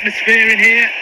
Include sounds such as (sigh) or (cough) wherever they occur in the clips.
Atmosphere in here.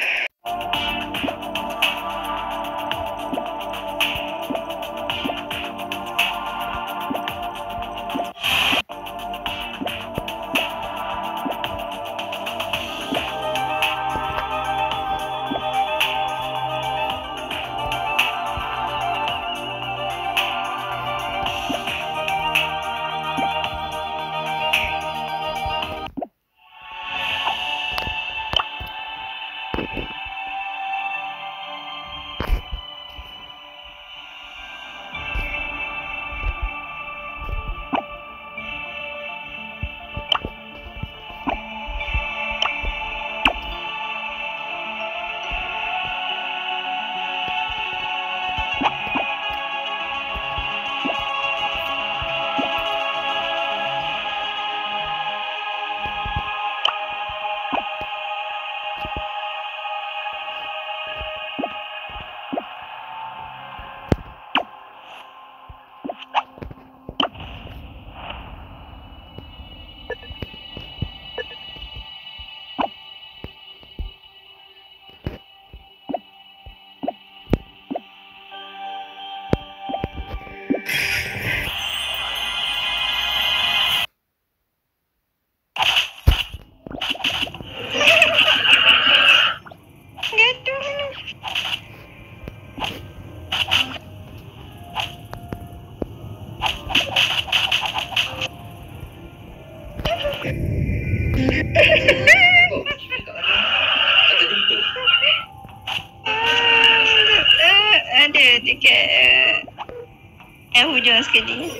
Sekali.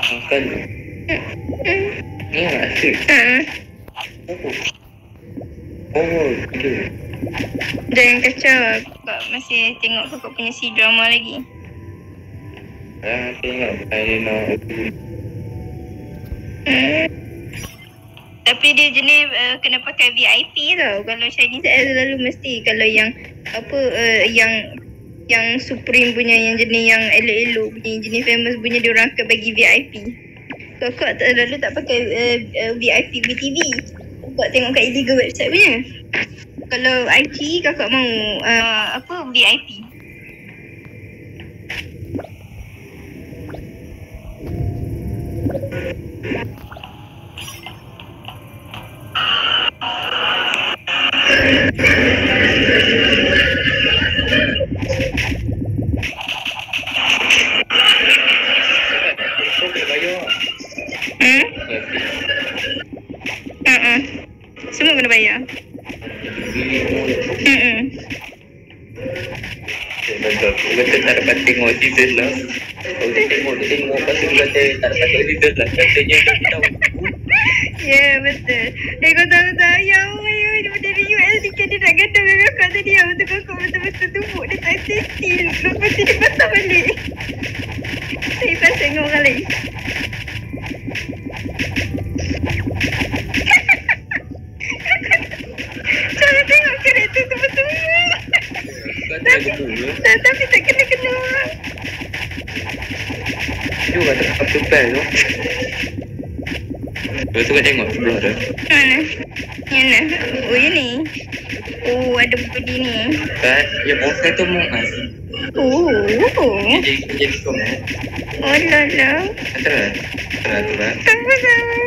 Makan. Ni asyik. Uh, Oh, gila. jangan kacau. Kak masih tengok kakak punya si drama lagi. Ah, tengok. Saya nak Hmm. Jenis uh, kena pakai VIP tau. Kalau Chinese saya selalu mesti kalau yang apa uh, yang yang supreme punya yang jenis yang elok-elok punya jenis famous punya dia orang akan bagi VIP. Kakak tak selalu tak pakai uh, uh, VIP BTV. Kakak tengok kat illegal website punya. Kalau IT kakak mau uh, apa VIP. Kau kena Hmm? Semua kena bayar. Hmm. Kau kata tak dapat tengok season lah. Kata tengok, tengok. Kau kata tak dapat tengok season lah. Katanya tak tahu. Ya betul. Eh kau tahu kecil Lupa tiba patah balik. Saya tak tengok orang lain. Cara tengok kereta tu ya, betul. Tapi, ya. tapi tak kena-kena Jom kata apa tu pen tu. Lepas tu kau tengok sebelum tu. Hmm. Mana? Mana? Oh, ni. Oh ada buku di ni. Kan? Ya, buku tu Muaz. Oh, oh. Jadi, jadi kau Oh, la, la. Terus terus. Terus terus. tunggu.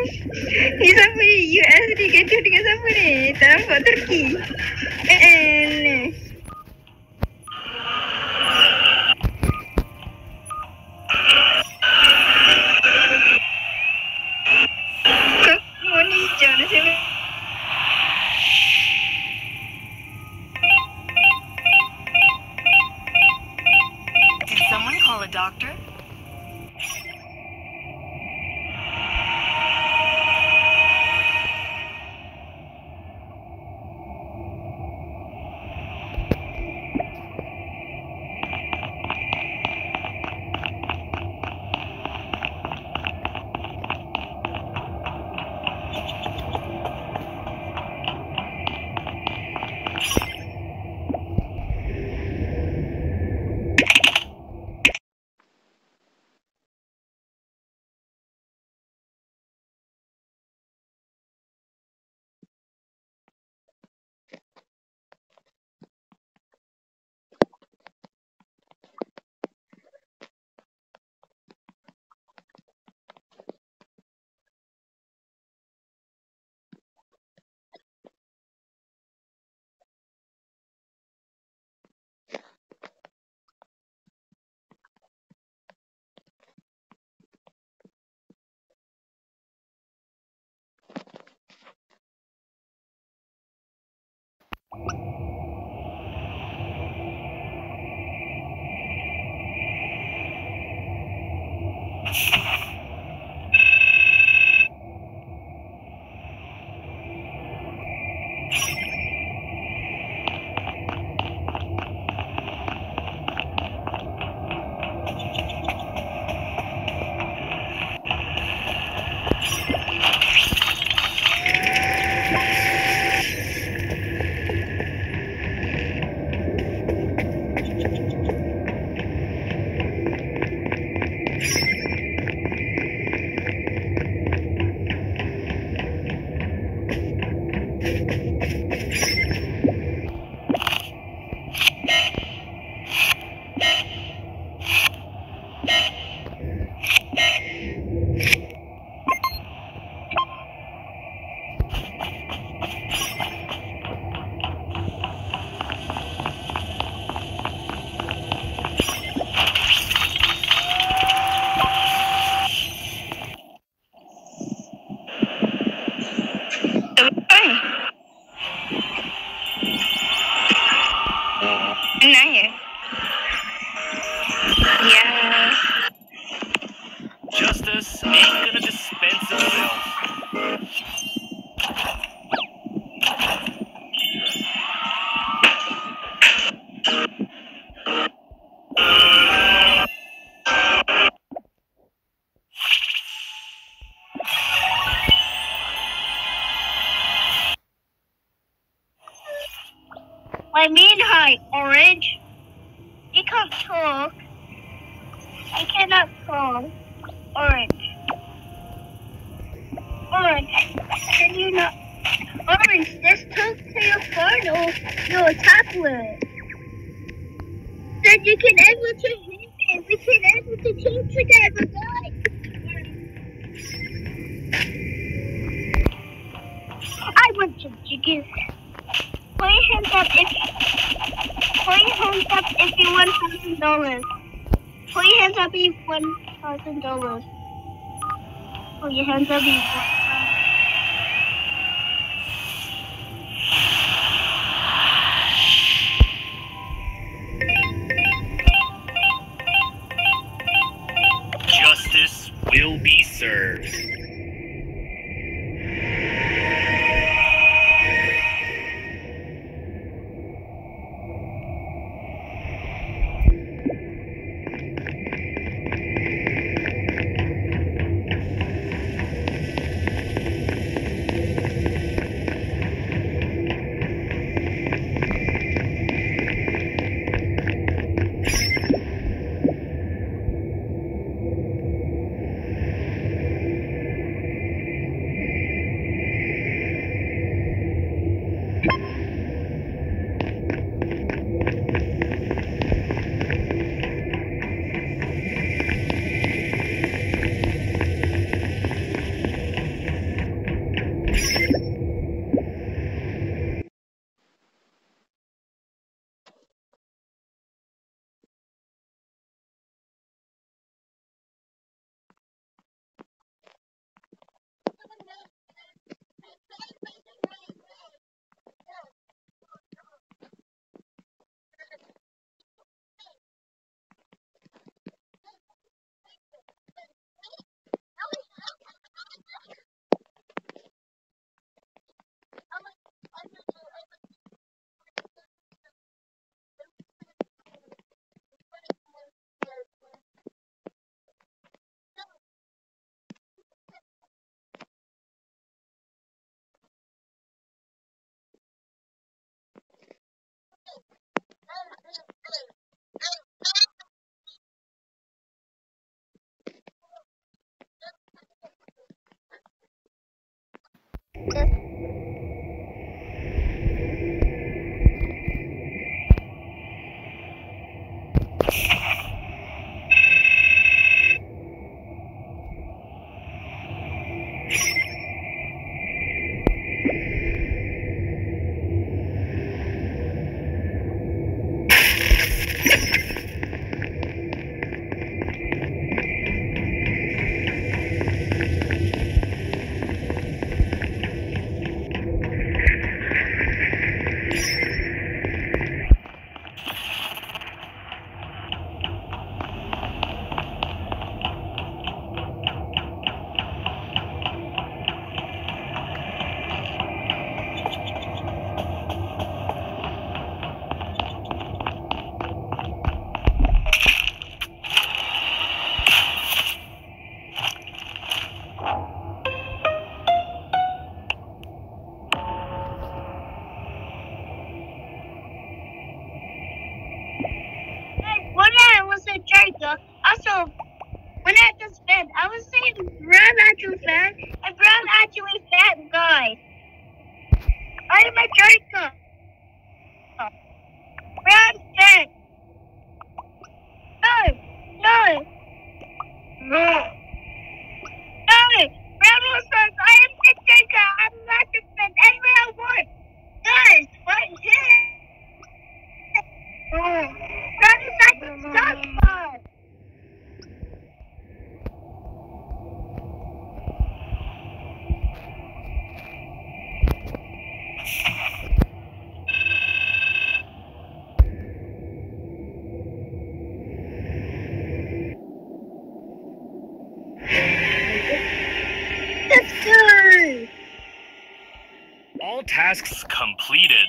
Tasks completed.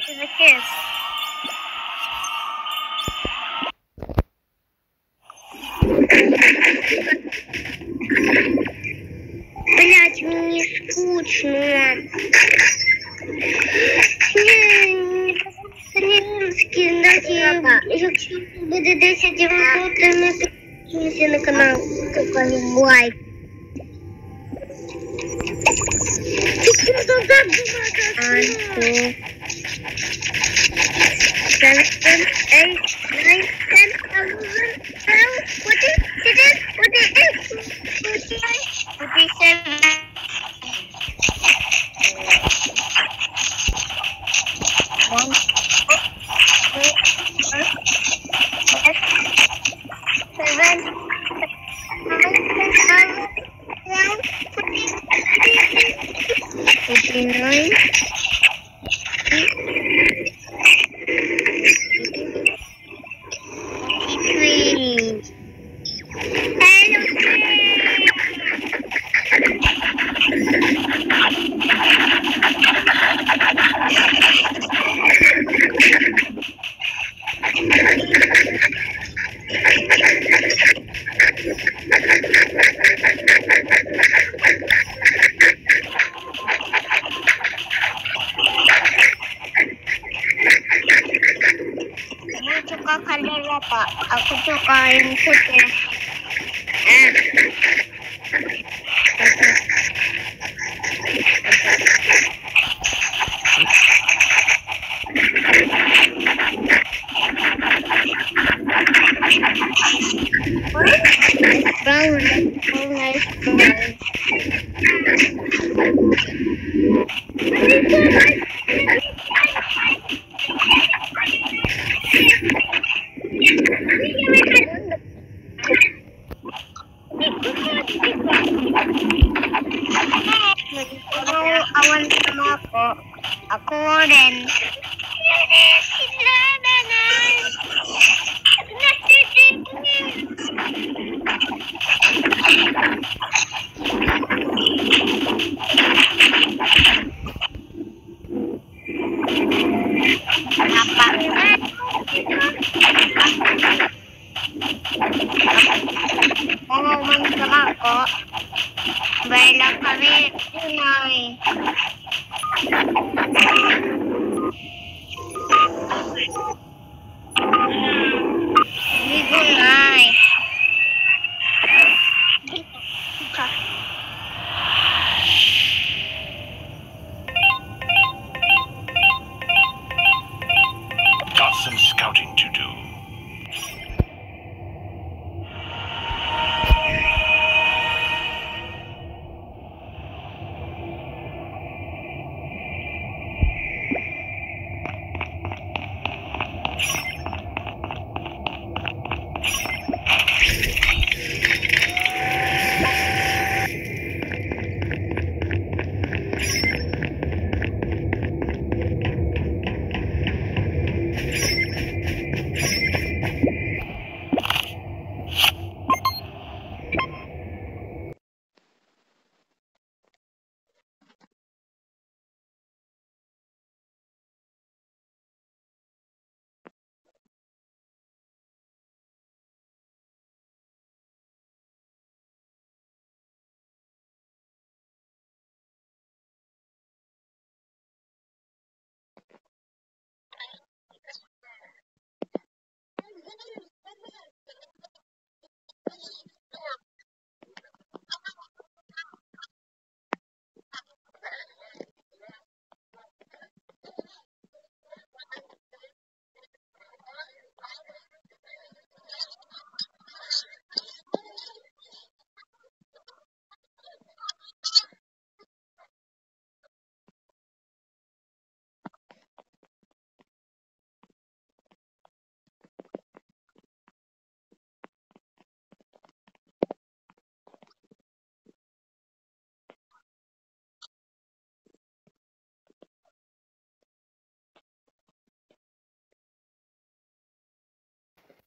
Блять, мне скучно. Римский, дайте буду 10 минут, и на канал какой-нибудь лайк. nine, four, seven, eight, nine, ten, eleven, twelve, fourteen, fifteen, forty-eight, forty-nine, forty-seven. One, two, three. some scouting to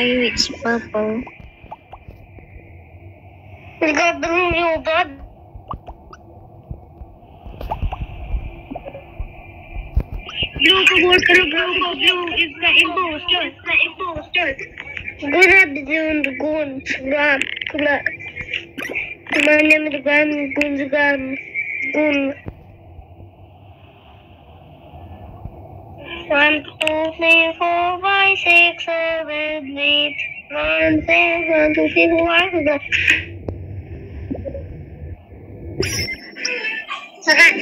sky which purple. We got blue yogurt. Blue को vote करो blue को blue is the imposter the imposter. Grab the gun grab grab. My name is Gun Gun Gun Gun. One, two, three, four, five, six, seven, eight, nine, one, two, three, four, five, six. Maju,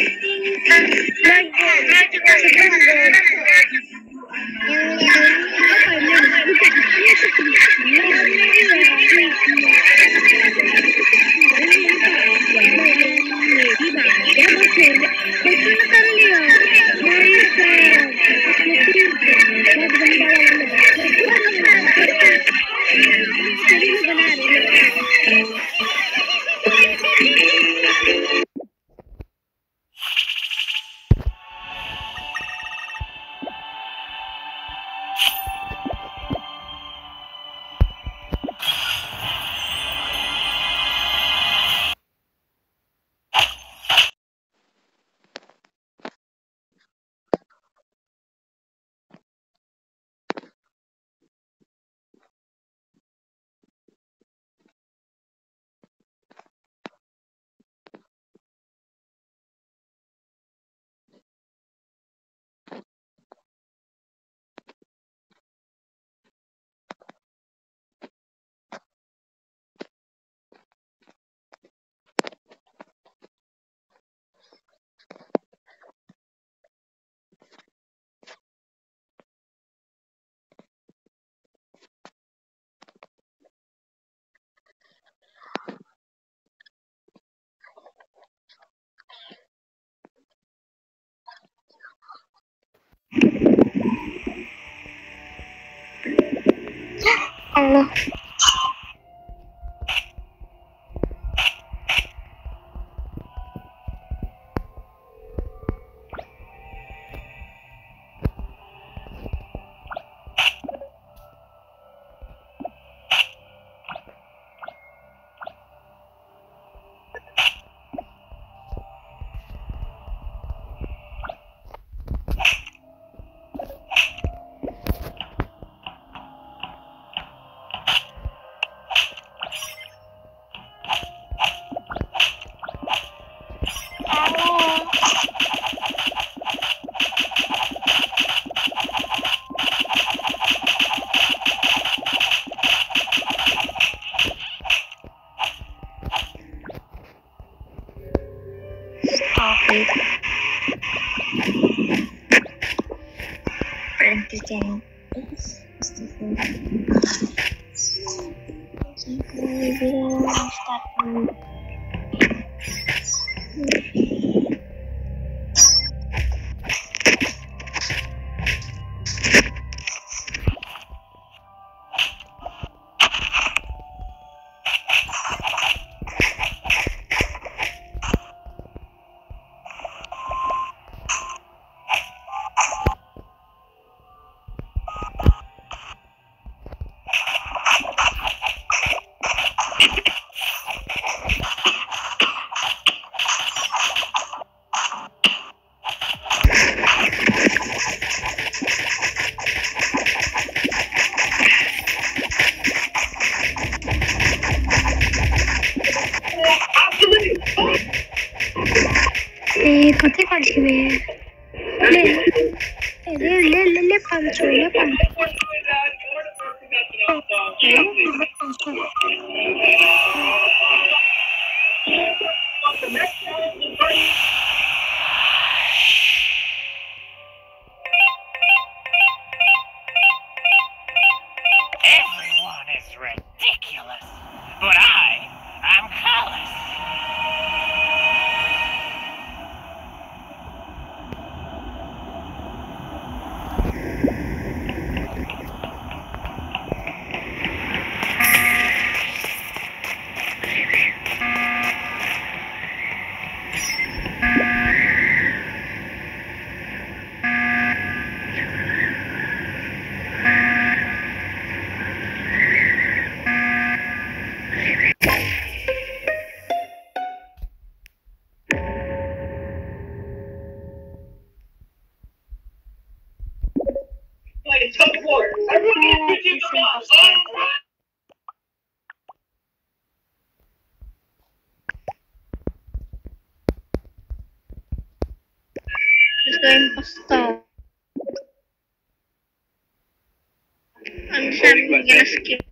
Aja. for it. Everyone to the I'm just a.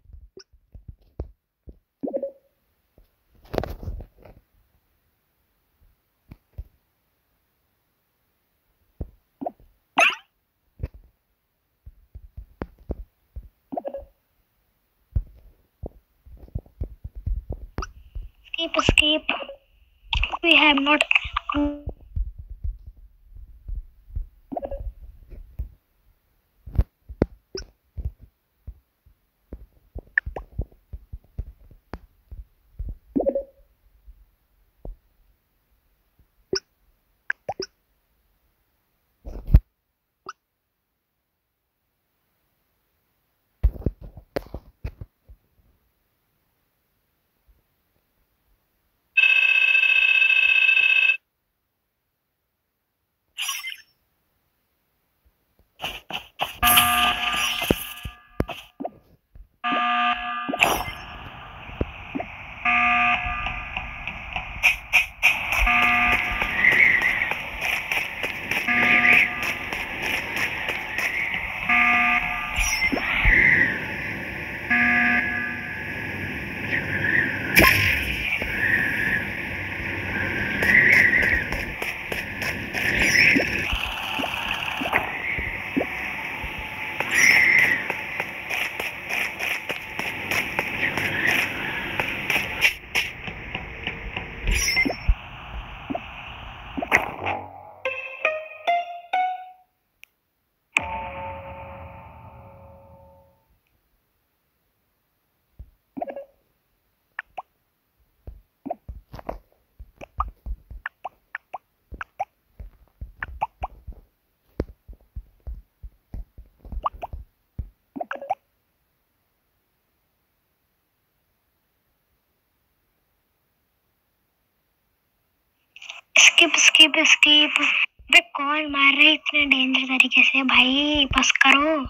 Skip अबे कौन मार रहा है इतने danger तरीके से। भाई बस करो।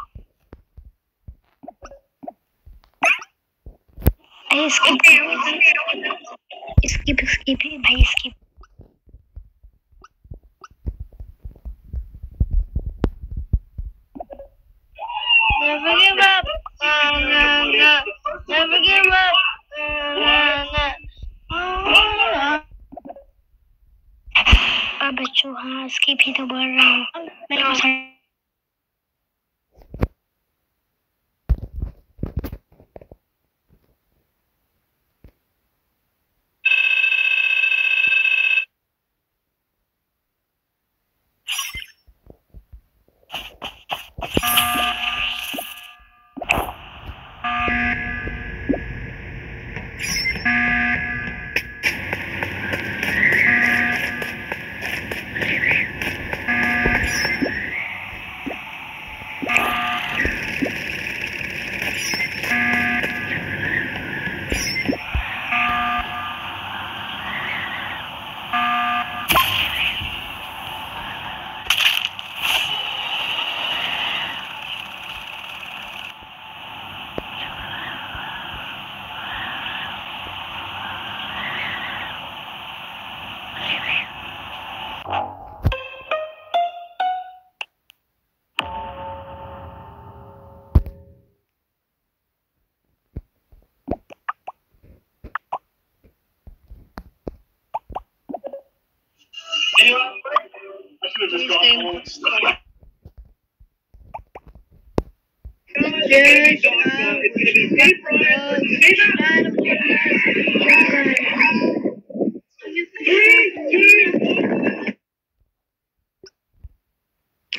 स्किप स्किप स्किप भाई skip Never 一批都不。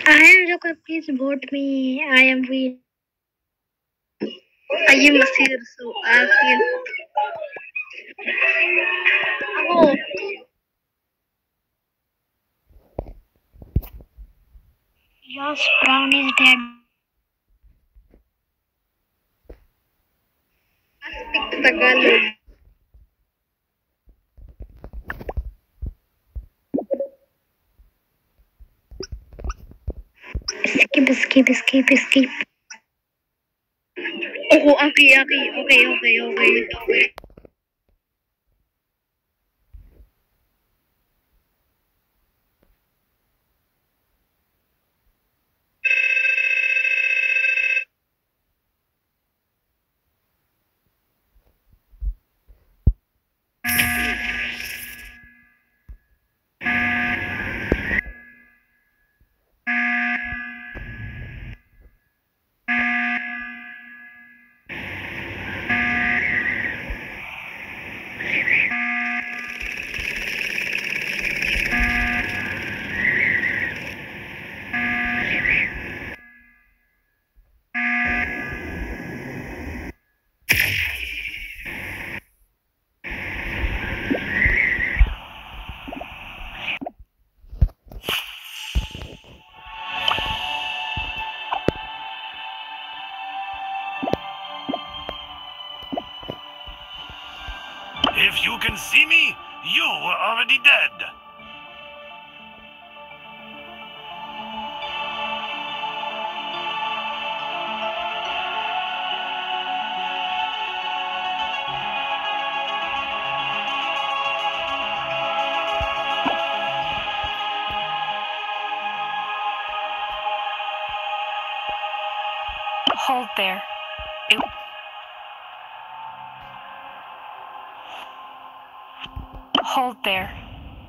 I am Joker. Please vote me. I am weak. I am Masir, so I feel. Oh. Yes, Brown is dead. Skip, skip, skip, skip. Oh, okay, okay, okay, okay, okay, okay. Can see me, you were already dead.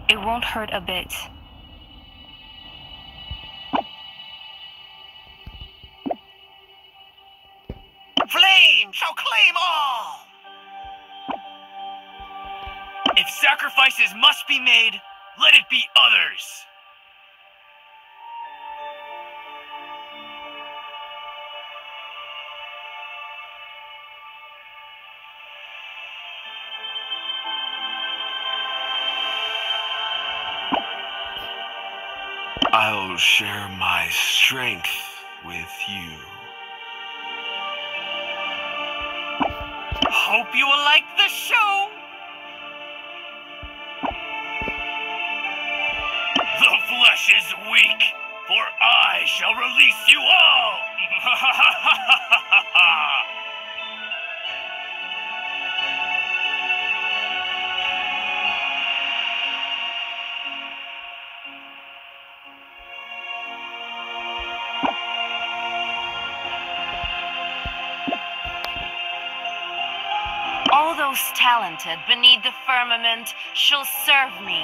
It won't hurt a bit. Flame shall claim all! If sacrifices must be made, let it be others! Share my strength with you. Hope you will like the show! The flesh is weak, for I shall release you all! (laughs) Those talented beneath the firmament shall serve me.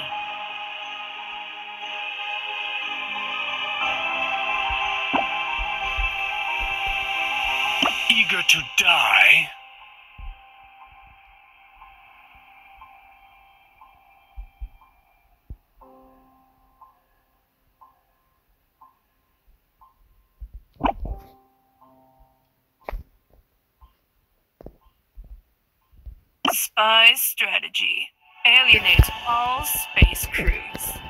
Eager to die? Spy strategy. Alienate all space crews.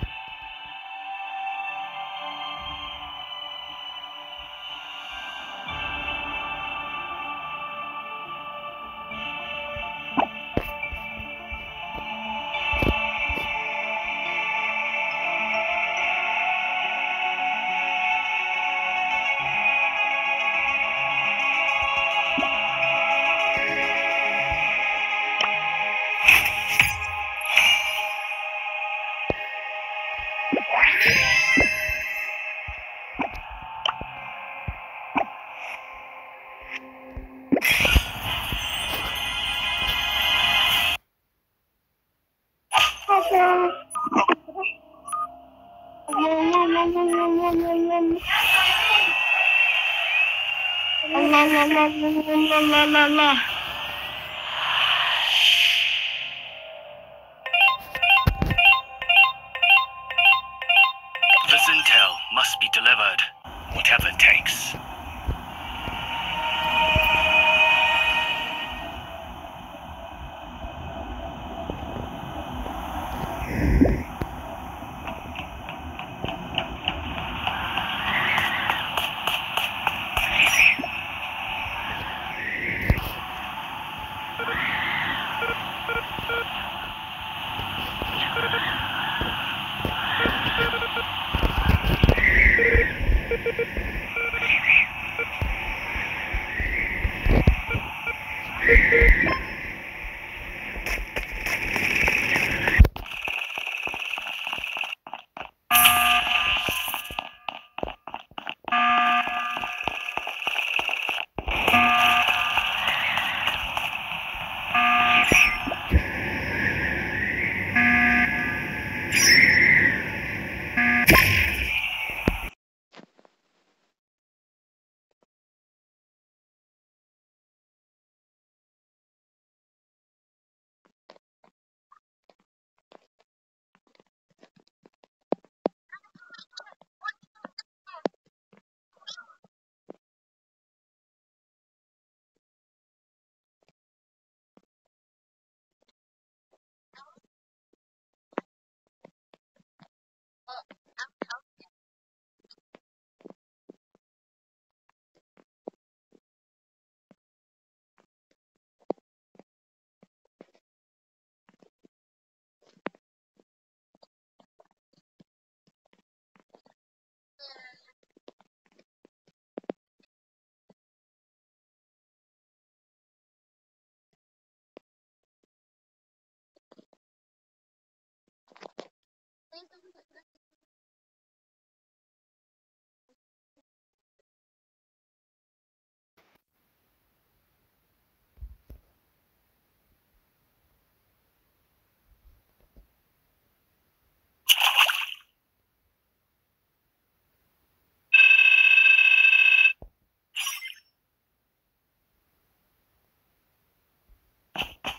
This you (laughs)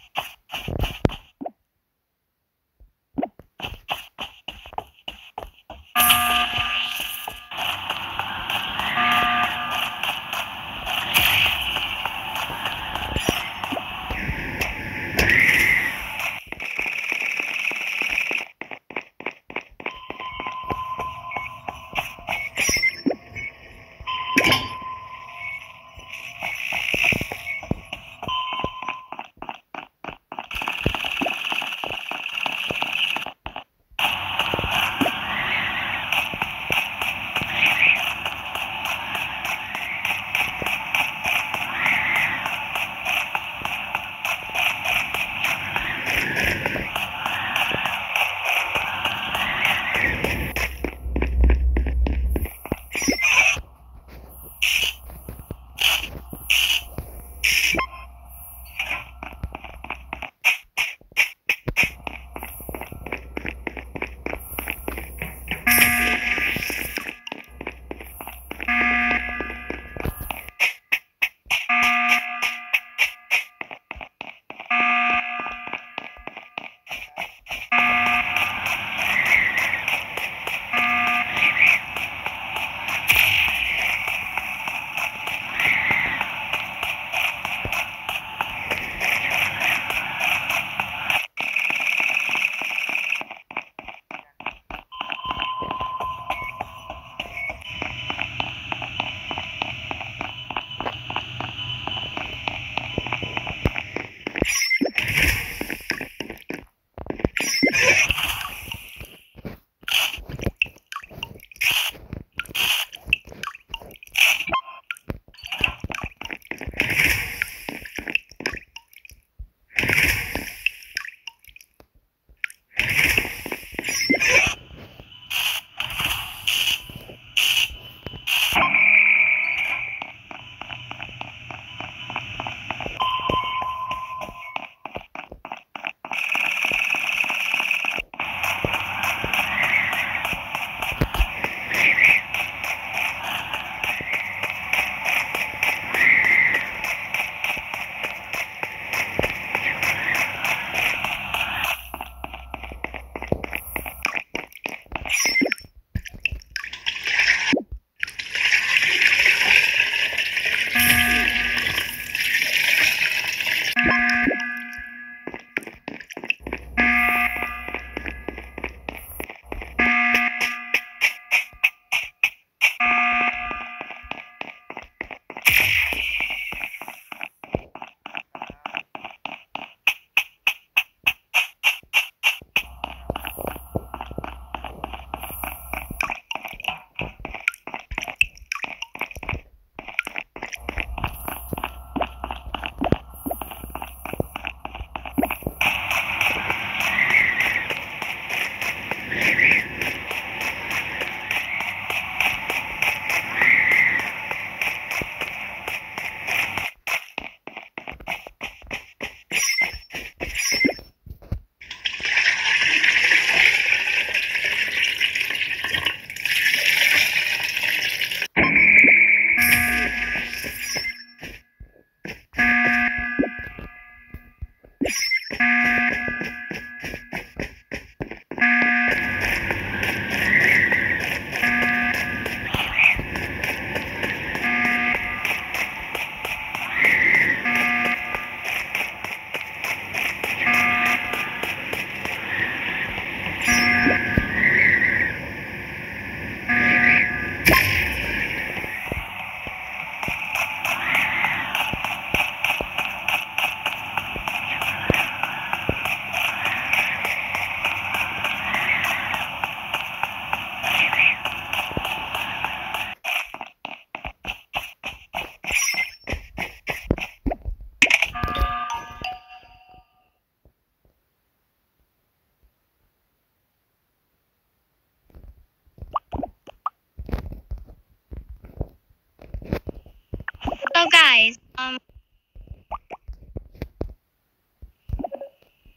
guys, um,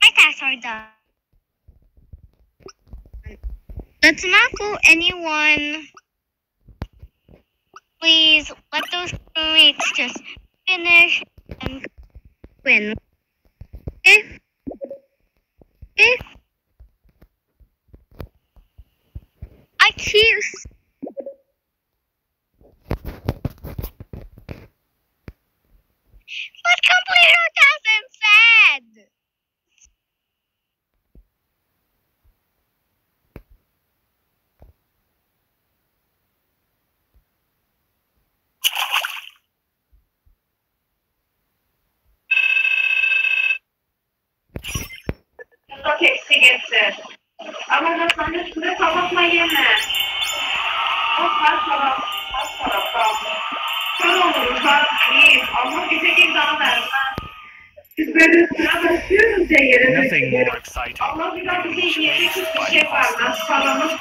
my tasks are done. Let's not go anyone. Please let those roommates just finish and win. Okay? Okay? I keep Little cousin said. Keksi getir. Ama da sen de şurada tabakla yeme. O her taraf, her taraf kaldı. Kör oluruz, her İyiyim. Allah bize bir daha vermez. Biz böyle sıra basıyoruz ya bir daha bize yere şey, şey vermez. Paramız